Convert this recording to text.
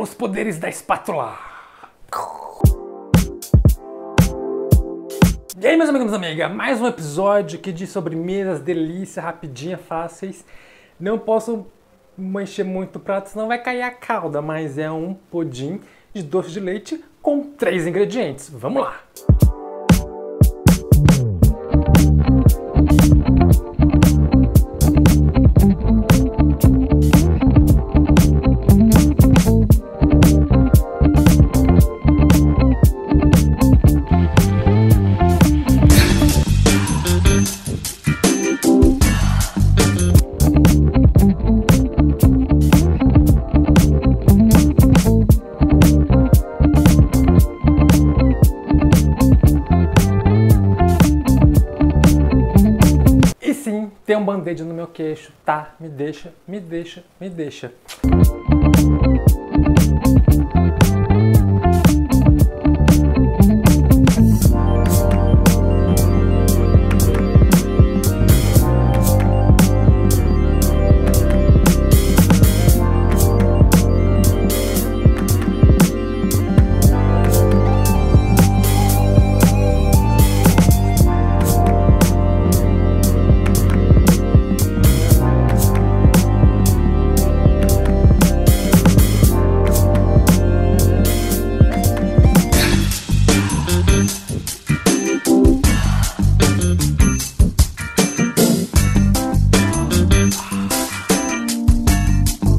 pelos poderes da espátula. E aí, meus amigos e amigas, mais um episódio aqui de sobremesas, delícia, rapidinha, fáceis. Não posso encher muito o prato, senão vai cair a calda, mas é um pudim de doce de leite com três ingredientes. Vamos lá! Tem um band-aid no meu queixo, tá? Me deixa, me deixa, me deixa.